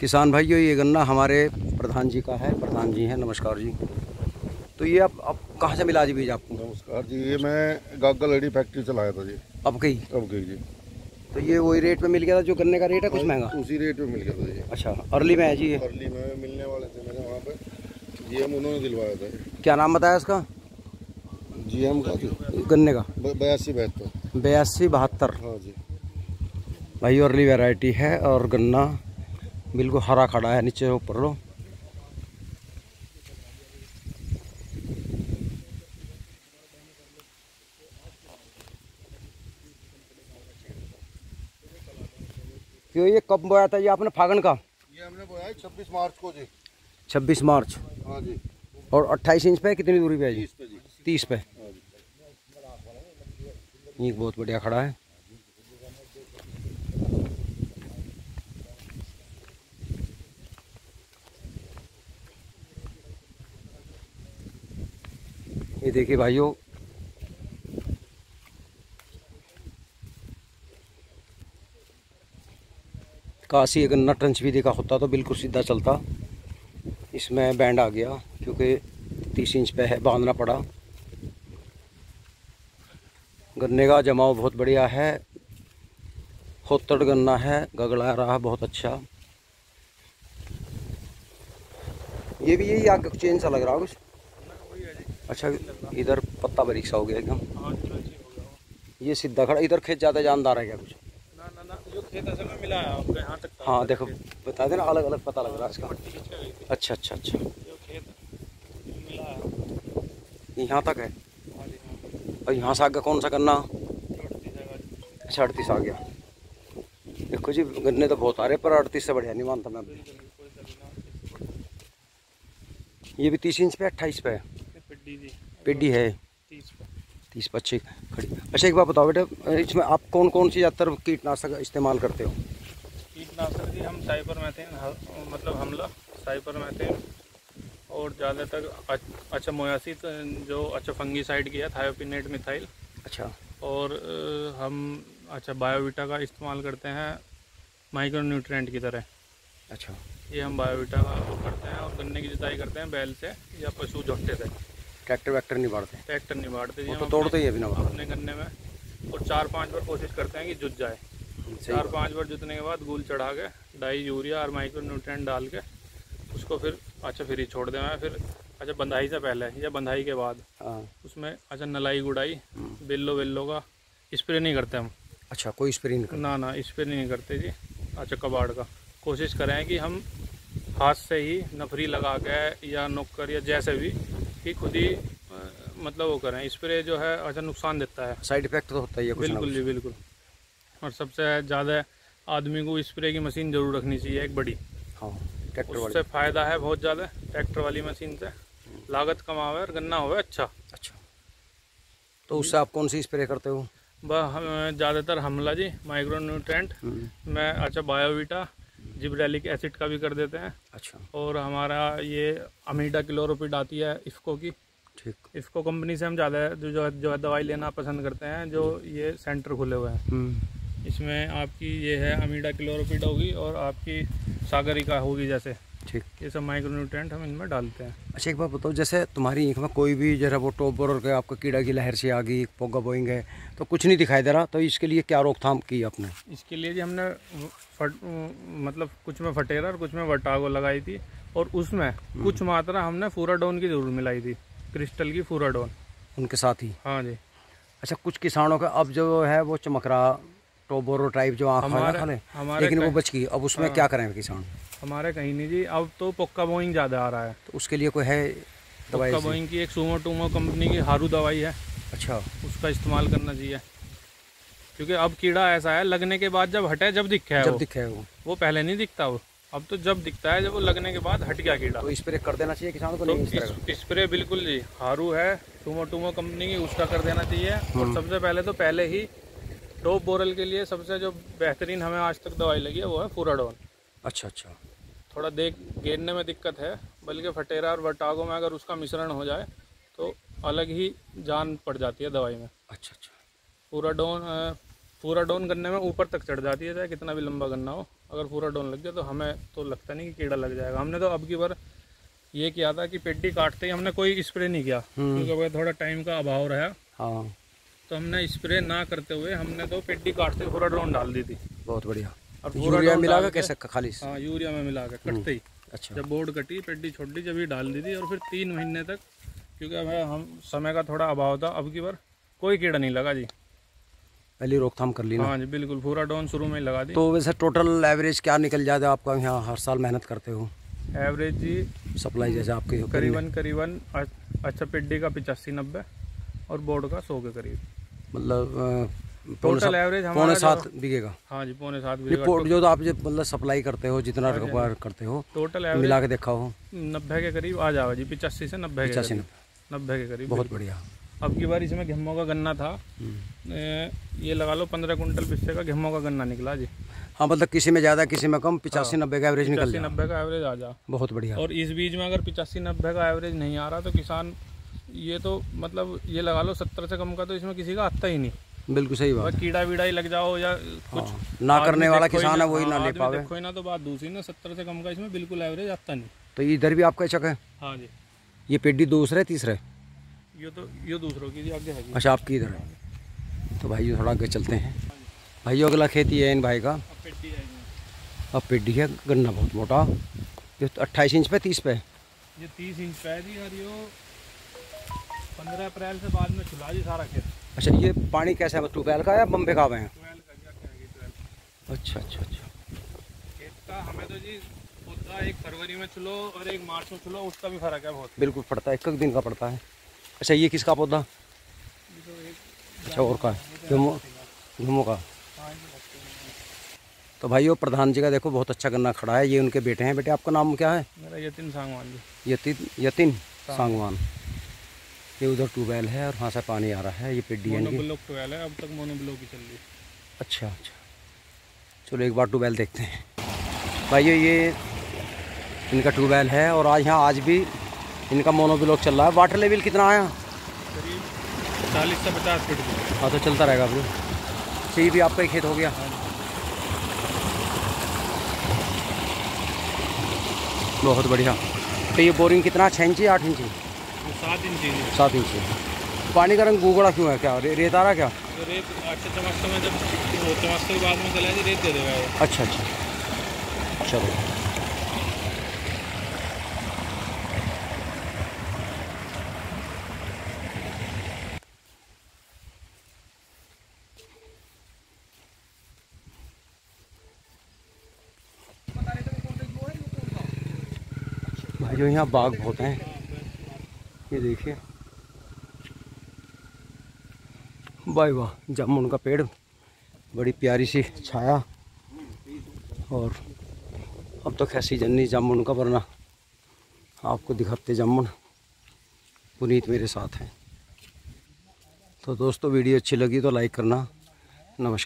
किसान भाइयों ये गन्ना हमारे प्रधान जी का है। प्रधान जी हैं नमस्कार जी। तो ये आप अब कहाँ से मिला जी बीज आपको? नमस्कार जी ये मैं गागल एडी फैक्ट्री से लाया था जी। अब कहीं अब गई जी। तो ये वही रेट में मिल गया था जो गन्ने का रेट है कुछ महँगा? उसी रेट में मिल गया था जी। अच्छा अर्ली में है जी ये? अर्ली में मिलने वाले थे मेरे वहाँ पे। जीएम उन्होंने दिलवाया था। क्या नाम बताया इसका जीएम का। गन्ने का? बयासी बहत्तर। बयासी बहत्तर। हाँ जी। भाई अर्ली वैरायटी है और गन्ना बिल्कुल हरा खड़ा है नीचे ऊपर लो। क्यों ये कब बोया था ये आपने फागण का? ये हमने बोया है छब्बीस मार्च को जी। छब्बीस मार्च। हाँ जी। और अट्ठाईस इंच पे कितनी दूरी पे है जी? तीस पे जी। तीस पे। ये बहुत बढ़िया खड़ा है। ये देखिए भाइयों। काशी अगर नटंच भी देखा होता तो बिल्कुल सीधा चलता। इसमें बैंड आ गया क्योंकि तीस इंच पे है, बांधना पड़ा। गन्ने का जमाव बहुत बढ़िया है होतड़ गन्ना है, गगड़ा रहा बहुत अच्छा। ये भी यही आग चेंज सा लग रहा है कुछ अच्छा इधर पत्ता बारीक सा हो गया एकदम ये सीधा खड़ा इधर खेत ज़्यादा जानदार है क्या कुछ? ना ना ना जो खेत असल में मिला है यहाँ तक हाँ देखो बता देना अलग अलग पता लग रहा है इसका। अच्छा अच्छा अच्छा। जो खेत मिला है। यहाँ तक है? हाँ हाँ। और यहाँ से आगे कौन सा जी। अच्छा अड़तीस आ गया। देखो जी गन्ने तो बहुत आ रहे पर अड़तीस से बढ़िया नहीं मानता मैं ये भी तीस इंच पे अट्ठाईस पे है? पेडी है? तीस पच्चीस खड़ी। अच्छा एक बात बताओ बेटा इसमें आप कौन कौन सी ज़्यादातर कीटनाशक इस्तेमाल करते हो? कीटनाशक जी हम साइपर मैथेन मतलब हमला साइपर मैथेन और ज़्यादातर अच- अच्छा मोयासी तो जो अच्छा फंगी साइड की है थायोपिनेट मिथाइल। अच्छा। और हम अच्छा बायोविटा का इस्तेमाल करते हैं माइक्रो न्यूट्रिएंट की तरह। अच्छा। ये हम बायोविटा का करते हैं और गन्ने की जुताई करते हैं बैल से या पशु झोटे से। ट्रैक्टर वैक्टर नहीं बढ़ते। ट्रैक्टर नहीं बांटते जी वो तो तोड़ते ही है बिना अपने गन्ने में। और चार पाँच बार कोशिश करते हैं कि जुत जाए। चार पाँच बार जुतने के बाद गुल चढ़ा के डाई यूरिया और माइक्रो न्यूट्रिएंट डाल के उसको फिर अच्छा फिर छोड़ देना है। फिर अच्छा बंधाई से पहले या बंधाई के बाद। हाँ। उसमें अच्छा नलाई गुड़ाई बेल्लो वेल्लो का स्प्रे नहीं करते हम। अच्छा कोई स्प्रे नहीं ना ना स्प्रे नहीं करते जी। अच्छा कबाड़ का। कोशिश करें कि हम हाथ से ही नफरी लगा के या नुक्कर या जैसे भी कि खुद ही मतलब वो करें। स्प्रे जो है अच्छा नुकसान देता है। साइड इफ़ेक्ट तो होता ही है बिल्कुल जी बिल्कुल। और सबसे ज़्यादा आदमी को स्प्रे की मशीन ज़रूर रखनी चाहिए एक बड़ी। हाँ ट्रैक्टर उससे फ़ायदा है बहुत ज़्यादा ट्रैक्टर वाली मशीन से। लागत कम आवे और गन्ना होवे अच्छा। अच्छा। तो उससे आप कौन सी स्प्रे करते हो? ज़्यादातर हमला जी माइक्रो न्यूट्रेंट हम्म, में अच्छा बायोवीटा जिब्रेलिक एसिड का भी कर देते हैं। अच्छा। और हमारा ये अमीडा क्लोरोपिड आती है इफ़को की। ठीक। इफ़को कंपनी से हम ज़्यादा जो जो जो है दवाई लेना पसंद करते हैं जो ये सेंटर खुले हुए हैं। हम्म, इसमें आपकी ये है अमीडा क्लोरोपिड होगी और आपकी सागरिका होगी जैसे। ठीक। ये सब माइक्रो माइक्रोन्यूट्रेंट हम इनमें डालते हैं। अच्छा एक बात बताओ जैसे तुम्हारी ईख में कोई भी जरा वो टॉप बोरर के आपका कीड़ा की लहर से आ गई पोगा बोइंग है तो कुछ नहीं दिखाई दे रहा तो इसके लिए क्या रोकथाम की आपने? इसके लिए जी हमने फट मतलब कुछ में फटेरा और कुछ में वटागो लगाई थी और उसमें कुछ मात्रा हमने फूराडोन की ज़रूर मिलाई थी क्रिस्टल की फूराडोन। उनके साथ ही? हाँ जी। अच्छा कुछ किसानों का अब जो है वो चमकरा टोबोरो टाइप जो आँख हमारे- हमारे लेकिन वो बच गई। अब उसमें क्या करें किसान? हमारे कहीं नहीं जी अब तो पोक्का बोइंग ज़्यादा आ रहा है। तो उसके लिए कोई है दवाई पोक्का? बोइंग की एक सुमो टूमो कंपनी की हारू दवाई है। अच्छा। उसका इस्तेमाल करना चाहिए। क्योंकि अब कीड़ा ऐसा है लगने के बाद जब हटे जब दिखे है जब दिखे वो। वो पहले नहीं दिखता वो। अब तो जब दिखता है जब वो लगने के बाद हट गया कीड़ा। तो स्प्रे कर देना चाहिए किसान को तो स्प्रे बिल्कुल जी हारू है टूमो टूमो कंपनी की उसका कर देना चाहिए। और सबसे पहले तो पहले ही टॉप बोरल के लिए सबसे जो बेहतरीन हमें आज तक दवाई लगी है वो है फूराडोन। अच्छा अच्छा। थोड़ा देख गेरने में दिक्कत है बल्कि फटेरा और वटागो में अगर उसका मिश्रण हो जाए तो अलग ही जान पड़ जाती है दवाई में। अच्छा अच्छा। पूरा डोन पूरा डोन गन्ने में ऊपर तक चढ़ जाती है चाहे कितना भी लंबा गन्ना हो। अगर पूरा डोन लग गया तो हमें तो लगता नहीं कि कीड़ा लग जाएगा। हमने तो अब की बार ये किया था कि पेड्डी काटते ही हमने कोई स्प्रे नहीं किया क्योंकि थोड़ा टाइम का अभाव रहा। हाँ। तो हमने स्प्रे ना करते हुए हमने तो पेड्डी काटते ही पूरा ड्रोन डाल दी थी। बहुत बढ़िया। और तो यूरिया मिला के कैसे खाली? हाँ यूरिया में मिला के कटते ही। अच्छा। जब बोर्ड कटी पेड्डी छोड़ दी जब ये डाल दी थी और फिर तीन महीने तक क्योंकि हमें हम समय का थोड़ा अभाव था अब की बार कोई कीड़ा नहीं लगा जी। पहले रोकथाम कर ली हाँ जी बिल्कुल पूरा डोन शुरू में ही लगा दी। तो वैसे टोटल एवरेज क्या निकल जाता है आपका यहाँ हर साल मेहनत करते हो? एवरेज जी सप्लाई जैसे आपके करीबन करीबन अच्छा पेड्डी का पिचासी नब्बे और बोर्ड का सौ के करीब। मतलब पौने टोटल सात- एवरेज पौने सात बिकेगा। हाँ जी पौने सात बीघा जो तो आप जो मतलब सप्लाई करते हो जितना हाँ रिक्वायर करते हो टोटल एवरेज मिला के देखा हो। नब्बे के करीब आ जाएगा जी पिचासी से नब्बे के पचासी नब्बे। के करीब बहुत बढ़िया। अब की बार इसमें गेहूँ का गन्ना था हम्म। ये लगा लो पंद्रह कुंटल पिस्से का गेहूँ का गन्ना निकला जी। हाँ मतलब किसी में ज़्यादा किसी में कम पिचासी नब्बे का एवरेज निकल पिचासी नब्बे का एवरेज आ जा। बहुत बढ़िया। और इस बीच में अगर पिचासी नब्बे का एवरेज नहीं आ रहा तो किसान ये तो मतलब ये लगा लो सत्तर से कम का तो इसमें किसी का आता ही नहीं। बिल्कुल सही बात कीड़ा वीड़ा ही लग जाओ या कुछ। हाँ, ना करने वाला किसान है वही हाँ, ना ले पावे। देखो ना तो बात दूसरी ना सत्तर से कम का इसमें बिल्कुल एवरेज आता नहीं। तो इधर भी आपका चक है? हाँ जी। ये पेड्डी दूसरे तीसरे ये तो ये दूसरों की आगे है अच्छा आपकी इधर है। तो भाई थोड़ा आगे चलते हैं। भाई अगला खेती है इन भाई का। अब पेड्डी है गन्ना बहुत मोटा। ये अट्ठाईस इंच पे तीस पे? ये तीस इंच पे है पंद्रह अप्रैल से बाद में चुला जी सारा खेत। अच्छा ये पानी कैसा है? ट्यूबवेल का या बम्बे का हैं? अच्छा अच्छा अच्छा। खेत का हमें तो जी पौधा एक फरवरी में चुलो और एक मार्च में चुलो उसका भी फ़र्क है बहुत। बिल्कुल पड़ता है एक एक दिन का पड़ता है। अच्छा ये किसका पौधा? तो अच्छा और का झुमो झुमो का। हाँ हैं। तो भाई वो प्रधान जी का देखो बहुत अच्छा गन्ना खड़ा है। ये उनके बेटे हैं। बेटे आपका नाम क्या है? मेरा यतीन सांगवान जी। यतिन यतिन सांगवान। ये उधर ट्यूबवेल है और वहाँ से पानी आ रहा है ये है मोनो इनकी ब्लॉक ट्वेल्व है अब तक मोनो ब्लॉक ही चल रही है। अच्छा अच्छा। चलो एक बार ट्यूबवेल देखते हैं। भाई ये इनका ट्यूबवेल है और आज यहाँ आज भी इनका मोनोब्लॉक चल रहा है। वाटर लेवल कितना आया चालीस से पचास फीट हाँ तो चलता रहेगा अभी ये भी आपका ही खेत हो गया। बहुत बढ़िया। तो ये बोरिंग कितना? छः इंची आठ इंची? सात इंच सात इंची पानी का रंग गुगड़ा क्यों है क्या? रे, रेत आ रहा क्या? तो रेत अच्छा चमकते में जब चमकते के बाद में चला जी रेत दे देगा अच्छा अच्छा। चलो। भाई जो यहाँ बाग बहुत हैं। ये देखिए। वाह वाह, जामुन का पेड़, बड़ी प्यारी सी छाया। और अब तो खैर सीज़न नहीं, जामुन का, वरना आपको दिखाते जामुन। पुनीत मेरे साथ हैं। तो दोस्तों, वीडियो अच्छी लगी तो लाइक करना। नमस्कार।